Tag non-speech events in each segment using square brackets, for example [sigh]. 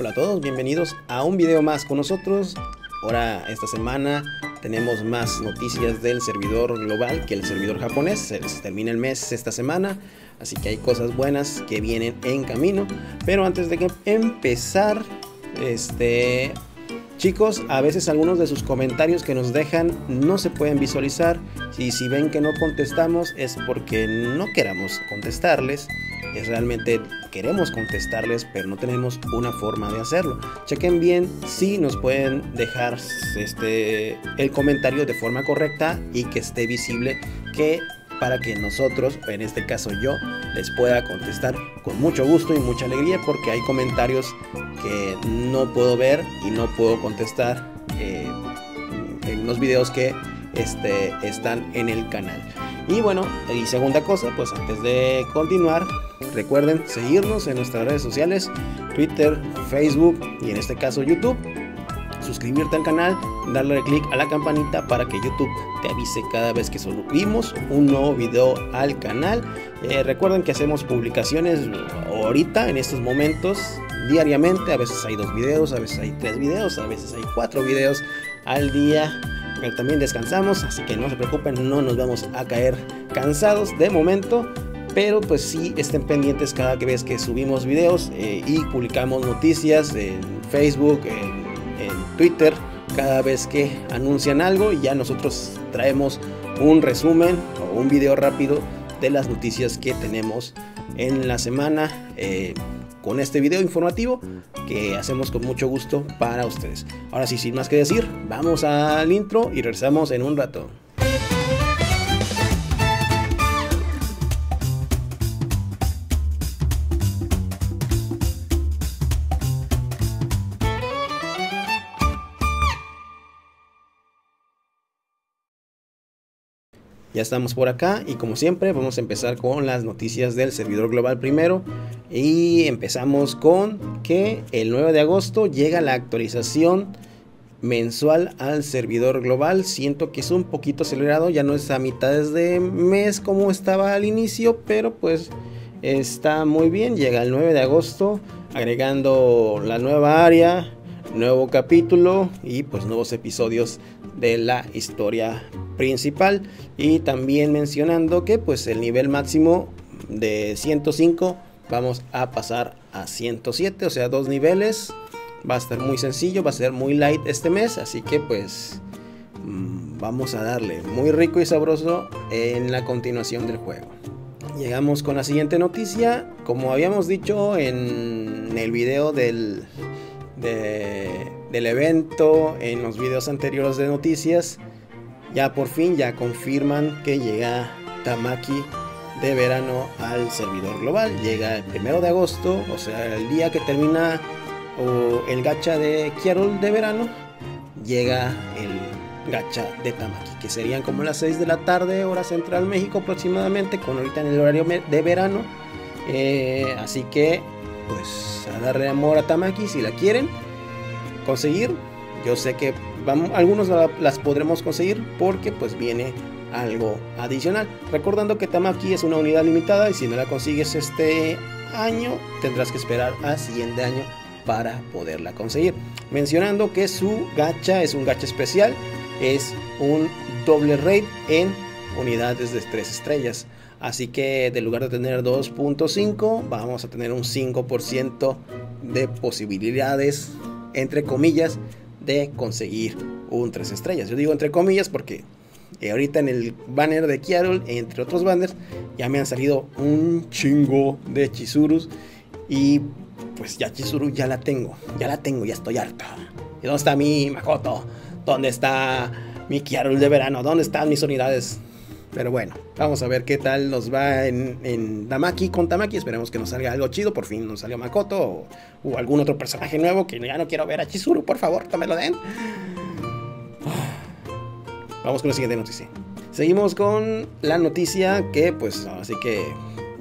Hola a todos, bienvenidos a un video más con nosotros. Ahora esta semana tenemos más noticias del servidor global que el servidor japonés. Se termina el mes esta semana, así que hay cosas buenas que vienen en camino. Pero antes de empezar, este Chicos, a veces algunos de sus comentarios que nos dejan no se pueden visualizar y si ven que no contestamos es porque no queramos contestarles. Es realmente queremos contestarles, pero no tenemos una forma de hacerlo. Chequen bien si nos pueden dejar este, el comentario de forma correcta y que esté visible que para que nosotros, en este caso yo, les pueda contestar con mucho gusto y mucha alegría porque hay comentarios que no puedo ver y no puedo contestar eh, en los videos que este, están en el canal. Y bueno, y segunda cosa, pues antes de continuar, recuerden seguirnos en nuestras redes sociales, Twitter, Facebook y en este caso YouTube suscribirte al canal, darle clic a la campanita para que YouTube te avise cada vez que subimos un nuevo video al canal. Eh, recuerden que hacemos publicaciones ahorita, en estos momentos, diariamente. A veces hay dos videos, a veces hay tres videos, a veces hay cuatro videos al día. También descansamos, así que no se preocupen, no nos vamos a caer cansados de momento pero pues sí estén pendientes cada vez que subimos videos eh, y publicamos noticias en Facebook, en Twitter cada vez que anuncian algo y ya nosotros traemos un resumen o un video rápido de las noticias que tenemos en la semana eh, con este video informativo que hacemos con mucho gusto para ustedes. Ahora sí, sin más que decir, vamos al intro y regresamos en un rato. Ya estamos por acá y como siempre vamos a empezar con las noticias del servidor global primero y empezamos con que el 9 de agosto llega la actualización mensual al servidor global. Siento que es un poquito acelerado, ya no es a mitades de mes como estaba al inicio, pero pues está muy bien. Llega el 9 de agosto agregando la nueva área, nuevo capítulo y pues nuevos episodios de la historia principal. Y también mencionando que pues el nivel máximo de 105 vamos a pasar a 107 o sea dos niveles. Va a estar muy sencillo va a ser muy light este mes así que pues mm, vamos a darle muy rico y sabroso en la continuación del juego. Llegamos con la siguiente noticia. Como habíamos dicho en el video del del evento, en los videos anteriores de noticias, ya por fin ya confirman que llega Tamaki de verano al servidor global. Llega el primero de agosto, o sea, el día que termina el gacha de Kiarol de verano, llega el gacha de Tamaki, que serían como las 6 de la tarde, hora central México aproximadamente, con ahorita en el horario de verano. Eh, así que pues a darle amor a Tamaki si la quieren conseguir. Yo sé que algunos las podremos conseguir porque pues viene algo adicional. Recordando que Tamaki es una unidad limitada y si no la consigues este año tendrás que esperar al siguiente año para poderla conseguir. Mencionando que su gacha es un gacha especial, es un doble raid en unidades de 3 estrellas. Así que de lugar de tener 2.5, vamos a tener un 5% de posibilidades, entre comillas, de conseguir un 3 estrellas. Yo digo entre comillas porque eh, ahorita en el banner de Kiarol, entre otros banners, ya me han salido un chingo de Chizurus. Y pues ya Chizuru ya la tengo, ya la tengo, ya estoy harta. ¿Y dónde está mi Makoto? ¿Dónde está mi Kiarol de verano? ¿Dónde están mis unidades? Pero bueno, vamos a ver qué tal nos va en, en Tamaki con Tamaki. Esperemos que nos salga algo chido. Por fin nos salió Makoto o, algún otro personaje nuevo que ya no quiero ver a Chizuru. Por favor, lo den. Vamos con la siguiente noticia. Seguimos con la noticia que, pues, así que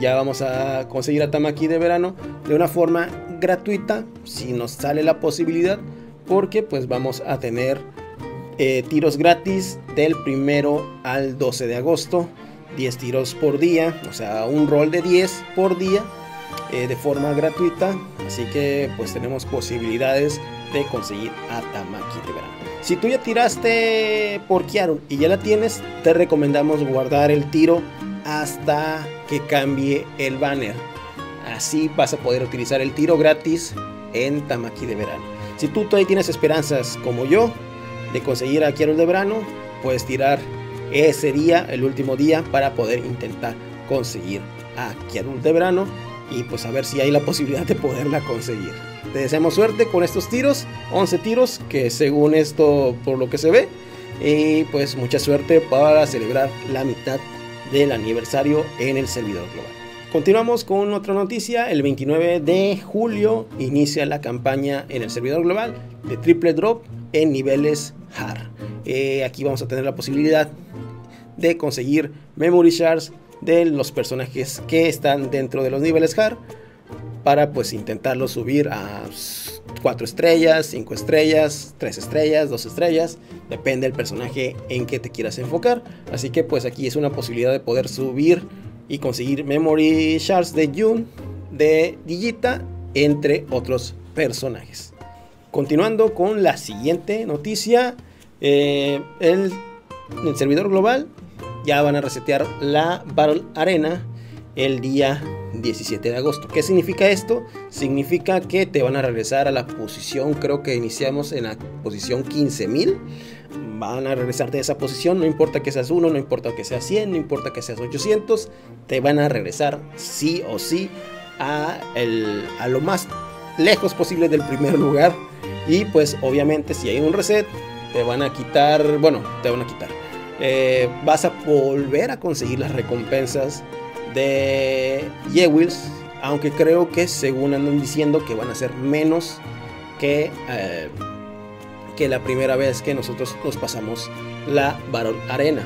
ya vamos a conseguir a Tamaki de verano de una forma gratuita, si nos sale la posibilidad, porque pues vamos a tener eh, tiros gratis del primero al 12 de agosto. 10 tiros por día, o sea, un rol de 10 por día. eh, de forma gratuita. Así que pues tenemos posibilidades de conseguir a Tamaki de verano. Si tú ya tiraste por Kiarun y ya la tienes, te recomendamos guardar el tiro hasta que cambie el banner. Así vas a poder utilizar el tiro gratis en Tamaki de verano. Si tú todavía tienes esperanzas como yo de conseguir a Kiarun de verano, puedes tirar ese día, el último día, para poder intentar conseguir a Kiarun de verano y pues a ver si hay la [laughs] posibilidad de poderla conseguir. Te deseamos suerte con estos tiros, 11 tiros que según esto por lo que se ve y pues mucha suerte para celebrar la mitad del aniversario en el servidor global. Continuamos con otra noticia. El 29 de julio inicia la campaña en el servidor global de triple drop en niveles hard. Eh, aquí vamos a tener la posibilidad de conseguir memory shards de los personajes que están dentro de los niveles hard para pues intentarlo subir a 4 estrellas, 5 estrellas, 3 estrellas, 2 estrellas, depende del personaje en que te quieras enfocar. Así que pues aquí es una posibilidad de poder subir y conseguir memory shards de Jun, de Digita, entre otros personajes. Continuando con la siguiente noticia, eh, el, servidor global ya van a resetear la Battle Arena el día 17 de agosto. ¿Qué significa esto? Significa que te van a regresar a la posición, creo que iniciamos en la posición 15.000. Van a regresar de esa posición, no importa que seas 1, no importa que seas 100, no importa que seas 800, te van a regresar sí o sí a lo más lejos posible del primer lugar. Y pues obviamente si hay un reset, te van a quitar, bueno, te van a quitar. Eh, vas a volver a conseguir las recompensas de Yewils, aunque creo que según andan diciendo que van a ser menos que, eh, que la primera vez que nosotros nos pasamos la Baron Arena.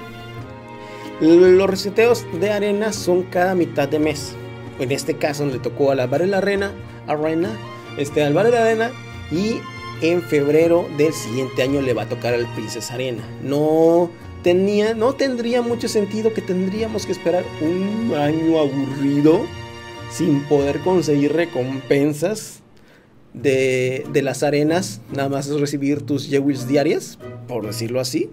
Los reseteos de arena son cada mitad de mes. En este caso le tocó a la Barrel Arena, Arena, este, al Barrel Arena y en febrero del siguiente año le va a tocar al Princess Arena. No tenía, no tendría mucho sentido que tendríamos que esperar un año aburrido sin poder conseguir recompensas de, de las arenas, nada más recibir tus Jewels diarias, por decirlo así.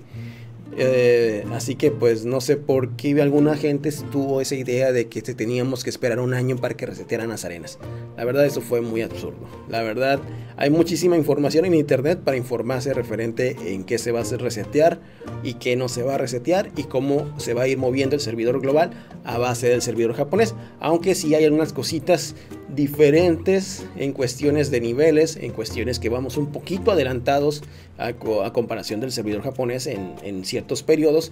Eh, así que pues no sé por qué alguna gente tuvo esa idea de que teníamos que esperar un año para que resetearan las arenas. La verdad eso fue muy absurdo. La verdad hay muchísima información en internet para informarse referente en qué se va a resetear y qué no se va a resetear y cómo se va a ir moviendo el servidor global a base del servidor japonés. Aunque sí hay algunas cositas diferentes en cuestiones de niveles, en cuestiones que vamos un poquito adelantados a, comparación del servidor japonés en, ciertos periodos.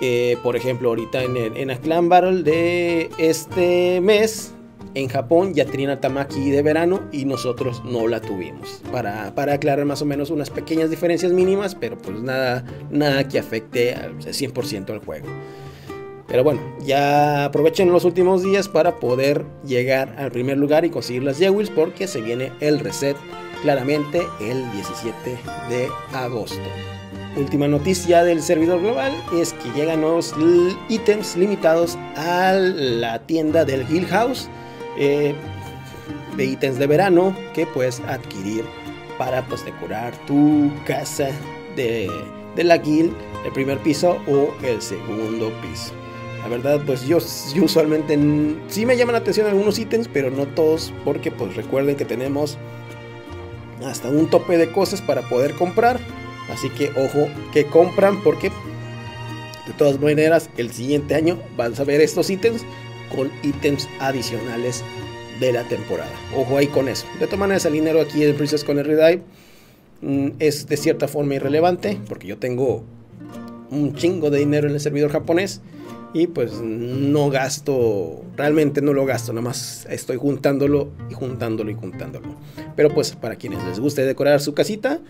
Eh, por ejemplo, ahorita en, el, en Clan Battle de este mes, en Japón ya tenían a Tamaki de verano y nosotros no la tuvimos. Para, para, aclarar más o menos unas pequeñas diferencias mínimas, pero pues nada, nada que afecte al 100% al juego. Pero bueno, ya aprovechen los últimos días para poder llegar al primer lugar y conseguir las Jewels porque se viene el reset claramente el 17 de agosto. Última noticia del servidor global es que llegan nuevos ítems limitados a la tienda del Hill House eh, de ítems de verano que puedes adquirir para pues, decorar tu casa de, de la guild, el primer piso o el segundo piso. La verdad, pues yo, usualmente sí me llaman la atención algunos ítems, pero no todos, porque pues recuerden que tenemos hasta un tope de cosas para poder comprar. Así que ojo que compran porque de todas maneras el siguiente año van a ver estos ítems con ítems adicionales de la temporada. Ojo ahí con eso. De todas maneras el dinero aquí de Princess con el Redive mm, es de cierta forma irrelevante porque yo tengo un chingo de dinero en el servidor japonés y pues no gasto, realmente no lo gasto, nada más estoy juntándolo y juntándolo y juntándolo. Pero pues para quienes les guste decorar su casita,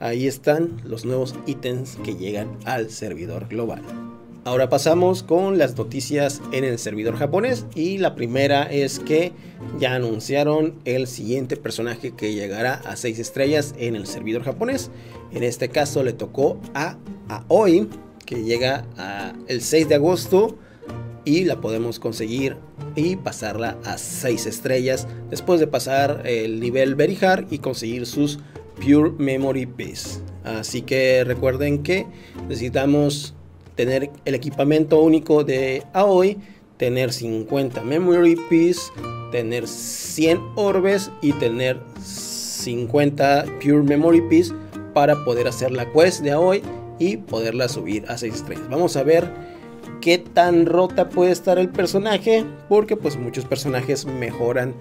ahí están los nuevos ítems que llegan al servidor global. Ahora pasamos con las noticias en el servidor japonés y la primera es que ya anunciaron el siguiente personaje que llegará a 6 estrellas en el servidor japonés. En este caso le tocó a Aoi, que llega el 6 de agosto y la podemos conseguir y pasarla a 6 estrellas después de pasar el nivel Very Hard y conseguir sus Pure Memory Piece. Así que recuerden que necesitamos tener el equipamiento único de Aoi, tener 50 Memory Piece, tener 100 orbes y tener 50 Pure Memory Piece para poder hacer la quest de Aoi y poderla subir a 6 estrellas. Vamos a ver qué tan rota puede estar el personaje, porque pues muchos personajes mejoran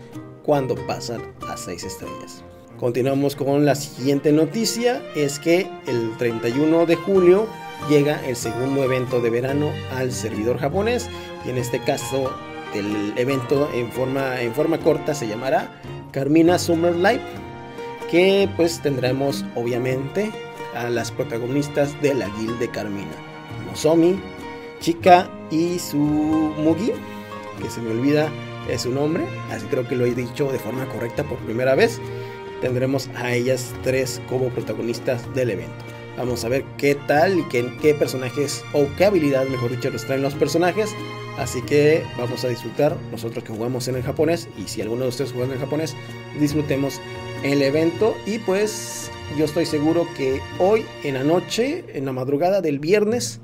cuando pasan a 6 estrellas. Continuamos con la siguiente noticia, es que el 31 de julio llega el segundo evento de verano al servidor japonés y en este caso el evento en forma, en forma corta se llamará Carmina Summer Life que pues tendremos obviamente a las protagonistas de la guild de Carmina, Nozomi, Chica y su Mugi, que se me olvida es su nombre, así creo que lo he dicho de forma correcta por primera vez. Tendremos a ellas tres como protagonistas del evento. Vamos a ver qué tal y qué, qué personajes o qué habilidad, mejor dicho, nos traen los personajes. Así que vamos a disfrutar nosotros que jugamos en el japonés y si alguno de ustedes juega en el japonés, disfrutemos el evento y pues yo estoy seguro que hoy en la noche, en la madrugada del viernes,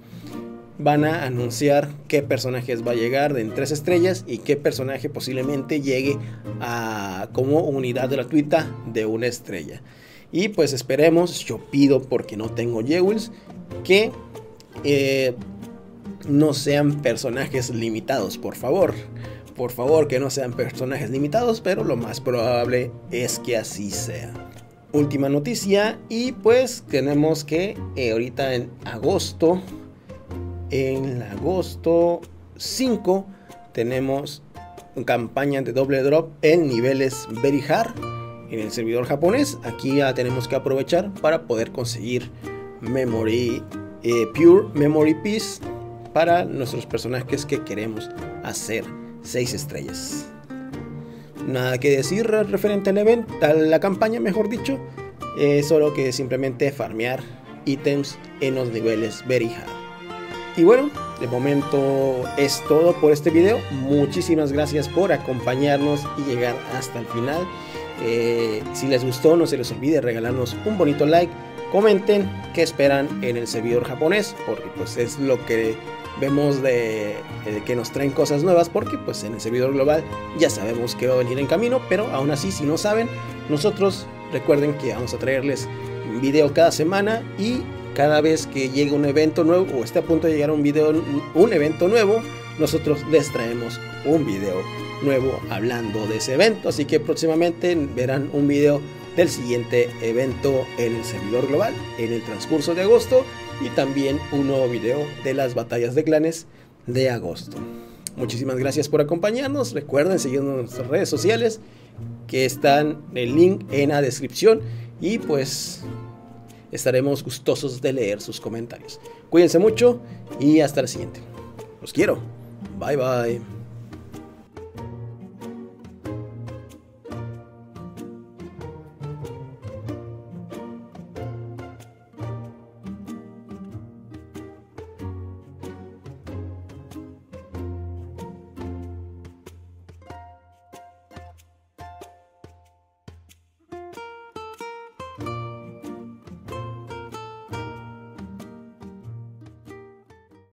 van a anunciar qué personajes va a llegar en tres estrellas y qué personaje posiblemente llegue a como unidad gratuita de una estrella. Y pues esperemos, yo pido porque no tengo Jewels, que eh, no sean personajes limitados, por favor. Por favor, que no sean personajes limitados, pero lo más probable es que así sea última noticia y pues tenemos que eh, ahorita en agosto, en agosto 5 tenemos campaña de doble drop en niveles very hard en el servidor japonés. Aquí ya tenemos que aprovechar para poder conseguir memory eh, pure memory piece para nuestros personajes que queremos hacer 6 estrellas. Nada que decir referente al evento, la campaña, mejor dicho. solo que simplemente farmear ítems en los niveles very hard. Y bueno, de momento es todo por este video. Muchísimas gracias por acompañarnos y llegar hasta el final. Eh, si les gustó, no se les olvide regalarnos un bonito like. Comenten qué esperan en el servidor japonés, porque pues es lo que vemos de, que nos traen cosas nuevas porque pues en el servidor global ya sabemos que va a venir en camino, pero aún así si no saben, nosotros recuerden que vamos a traerles un video cada semana y cada vez que llegue un evento nuevo o esté a punto de llegar un video un evento nuevo, nosotros les traemos un video nuevo hablando de ese evento, así que próximamente verán un video del siguiente evento en el servidor global en el transcurso de agosto y también un nuevo video de las batallas de clanes de agosto. Muchísimas gracias por acompañarnos. Recuerden seguirnos en nuestras redes sociales que están el link en la descripción y pues estaremos gustosos de leer sus comentarios. Cuídense mucho y hasta la siguiente. Los quiero. Bye bye.